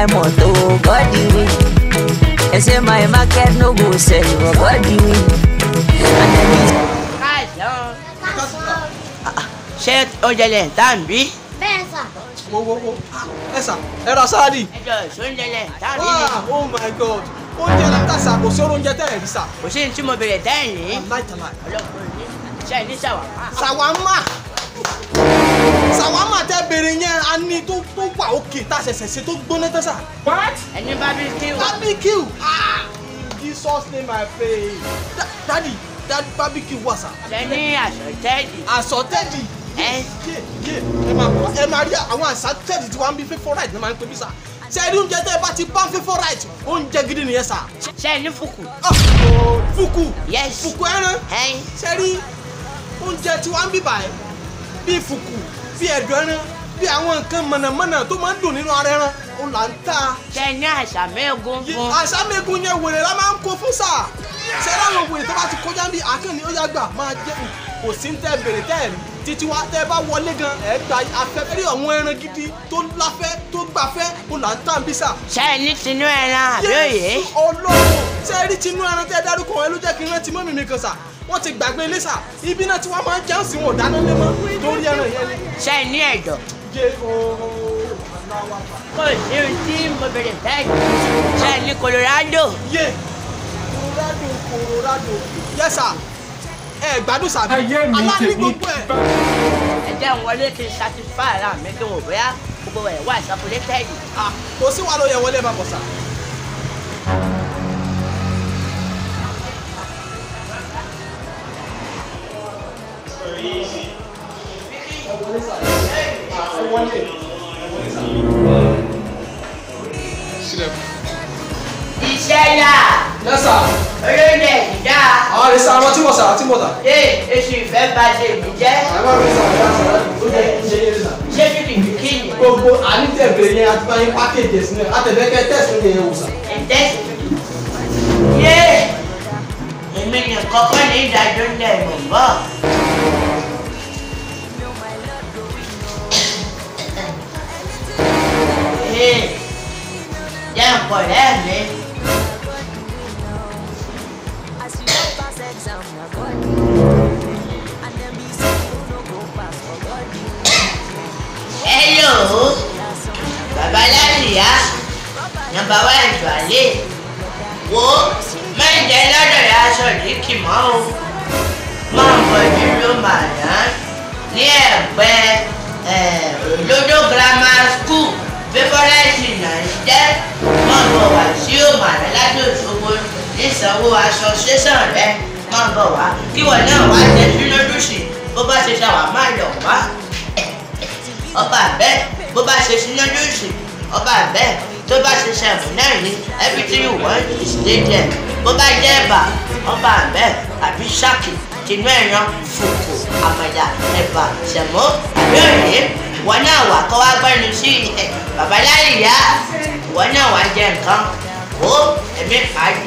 my motor, God the win. They say my market no go sell, but God the win. And then this káàsán ṣé oúnjẹ lẹ̀ ń tà ń bí. bẹ́ẹ̀ sà. wo wo wo ẹ sà ẹ ra sáàdì. ẹjọ ìṣóúnjẹ lẹ̀ ń tà ń bí ni. ah oh my god oúnjẹ la ta sà kò sí oúnjẹ tẹ́ ẹ̀ rí sà. kò sí ní tí mo bèrè tẹ́yìn ní. láìtàláì. ọlọ́kùnrin ní ṣe ní ṣàwámà. sàwámà sàwámà tẹ bèrè yẹn a ní tó tó wà òkè tá a ṣẹ̀ṣẹ̀ ṣe tó gbóná tẹ́ sà. ẹni bí kí wọ́n. barbecue ah jesus name i pray Da- daddy that barbecue wà sà. ṣe ní aṣọ tẹ́ẹ̀dì. àsọtẹ́ẹ̀dì ẹ ẹ máa ẹ rí àwọn àsọtẹ́ẹ̀dì tí wọ́n ń bí favourite ní máa ń pè mí sà. ṣe rí oúnjẹ tẹ́ ẹ bá ti bá favourite oúnjẹ gidi nìyẹn sà. ṣe ní fùkù. Ah, fuku yes. fuku ẹran ṣe rí oúnjẹ tí wọ́n ń bí báyìí bíi fuku bíi ẹ̀dọ̀ ẹran bíi àwọn nǹkan mọ̀nàmọ́nà tó máa ń dùn nínú ara ẹran ó là ń ta. ní àṣà mẹ́ẹ̀gún Yí- fún. àṣàmẹ́gun yẹn wèrè la máa ń kó fún sáà ṣé láwọn wèrè tó bá ti kọjá bí akínní ó yá gbà máa jẹ́ kò sí ń tẹ́ bèrè tẹ́ ẹ̀ títí wá tẹ́ bá wọlé gan ẹ̀ gba afẹ́fẹ́ rí àwọn ẹran gidi tó láfẹ́ tó gbafẹ́ ó là ń tà ń bí sáà. ṣe ní tinú ẹran àbí òye. ọlọ́run ṣe rí tinú ẹran tẹ́ dárúkọ ẹ ló jẹ́ kí n rántí mọ́mì mi kan sà wọ́n ti gbàgbé ilé sà ibi náà tí wọ́n máa ń jẹun sí wọn ò dáná lé mọ́ lórí ẹran yẹn ni. ṣe ní ẹ̀dọ̀. jẹ ooo kò sí ohun tí mo bèrè tẹ́ẹ̀dì. ṣe ní colorado. yé colorado colorado yes sir ẹ gbádùn sàbí aláàbí gbogbo ẹ. ẹ jẹ́ ń wọlé kí n satisfy ara mi kí n wò bóyá gbogbo ẹ̀ wà ìsọkúlẹ́tẹ̀ẹ̀dì. Ah, kò sí wàá ló yẹ wọlé bá bọ̀ sà. Iṣẹ́ yes sir. Olóyè ìdá àwọn àrẹ sá àwọn tí mo sà tí mo sà. ṣé èsì ìfẹ́ bá ṣe mí jẹ́? Àwọn àrẹ sá àwọn àrẹ sá ó jẹ́ kí n ṣe yé sà. ṣé kìkì kìkì ni? Gbogbo ànítẹ̀bẹ̀rẹ̀ yẹn àti báyìí pákéjì ẹ̀sìn náà àtẹ̀bẹ̀kẹ́ tẹ̀sán yẹn wò sà. ẹ̀ńtẹ́sì yé èmi nìkan kọ́ ní ìdájọ́ ńlẹ̀ mọ̀ bọ́. But God the win. Hello, bàbá láyìíyá nọ́mbà wá ìgbàlè wo mẹ́jẹ lọ́dọ̀ rẹ̀ aṣọ ìdíkì mọ́ o máa ń bọ̀ nílùú màdá sí òmàdá láti Òṣogbo nísanwó association rẹ máa bọ̀ wá kí wọ́n náà wá jẹ sínúdùsì bó bá ṣe ṣàwámà lọ wá ọba bẹ́ẹ̀ bó bá ṣe sinadúsì ọba bẹ́ẹ̀ tó bá ṣe ṣẹ̀mù náà ní everything you want is dey there bó bá jẹ́ ẹ̀bà ọba bẹ́ẹ̀ àbí ṣáàkì tinú ẹ̀ràn fùkù àmàlà ẹ̀bà ṣẹ̀mó àbí òye ìwọ náà wà kọ́ wá gbẹ́nu sí bàbá láyìíyá ìwọ náà wà jẹ nǹkan ó èmi pàdé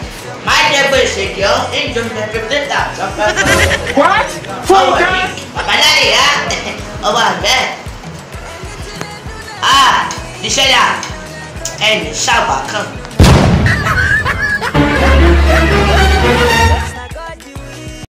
má jẹ gbèsè jọ ìjọba pípẹ́tà sọfẹ́ What? Fúnkẹ́? bàbá láyìíyá ọba bẹ́ẹ̀ ah iṣẹ́ yà ẹnì sábà kan.